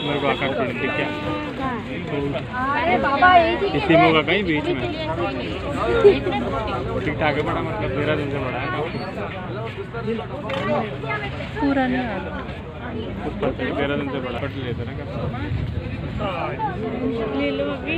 आकाश पड़े दिख क्या? अरे बाबा एक ही इसी कहीं बीच में ठीक ठाक है बड़ा मतलब तेरह दिन से बड़ा है पूरा नहीं से तेरह दिन से बड़ा कट लेते ना ले लो अभी